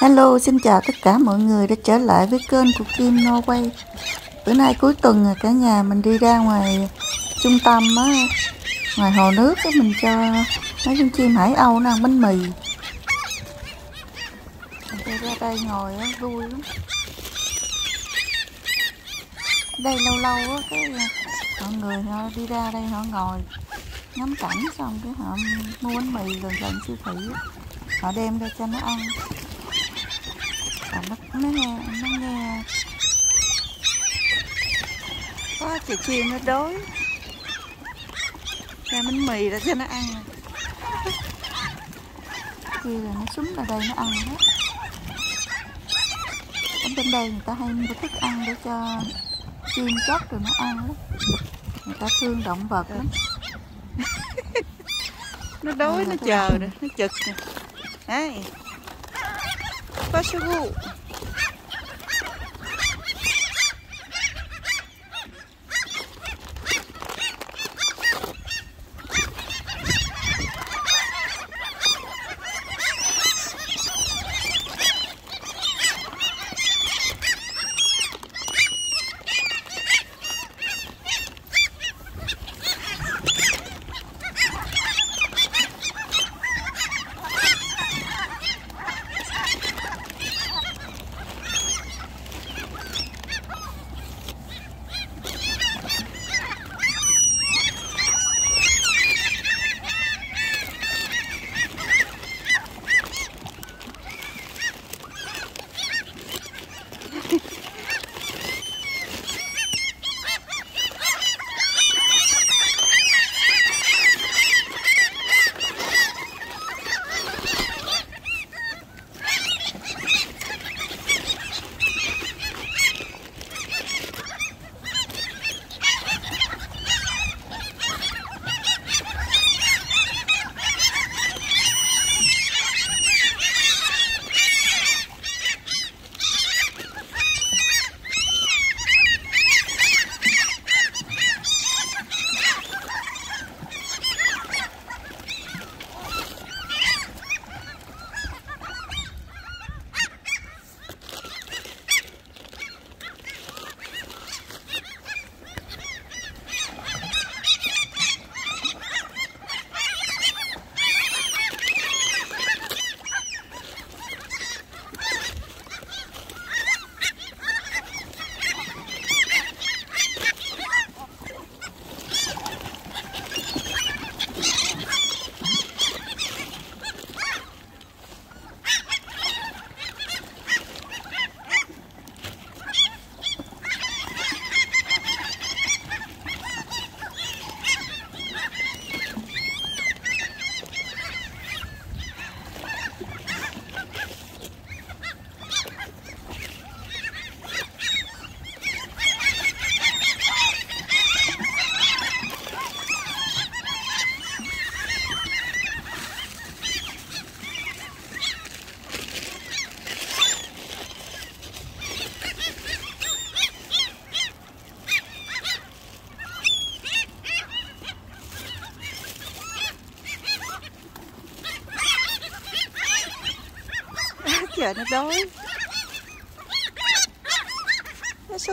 Hello, xin chào tất cả mọi người đã trở lại với kênh của Kim Norway. Bữa nay cuối tuần rồi cả nhà mình đi ra ngoài trung tâm á Ngoài hồ nước á mình cho mấy con chim hải âu nó ăn bánh mì. Mình ra đây ngồi á, vui lắm. Đây lâu lâu á, cái à, mọi người họ đi ra đây họ ngồi ngắm cảnh xong cái họ mua bánh mì gần gần siêu thị á. Họ đem ra cho nó ăn và nó, nó nghe nó nghe. Có chị chim nó đói. Ra bánh mì ra cho nó ăn. Kia là nó súng ra đây nó ăn hết ở bên đây người ta hay mua thức ăn để cho chim chóc rồi nó ăn lắm người ta thương động vật lắm. Nó đói nó chờ nè nó chực nè. Đấy 发生路。Giờ nó đói. Nó su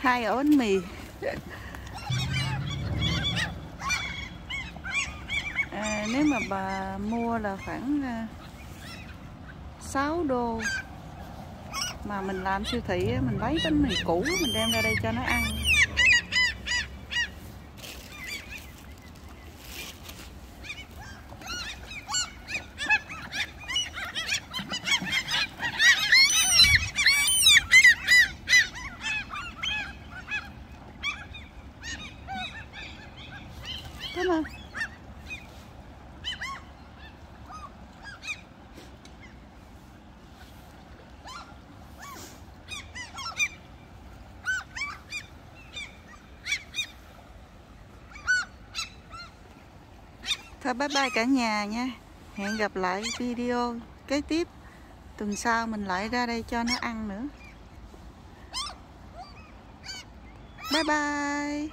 hai ổ bánh mì. À, nếu mà bà mua là khoảng à, 6 đô. Mà mình làm siêu thị mình lấy bánh mì cũ mình đem ra đây cho nó ăn. Thôi, bye bye cả nhà nha. Hẹn gặp lại video kế tiếp. Tuần sau mình lại ra đây cho nó ăn nữa. Bye bye.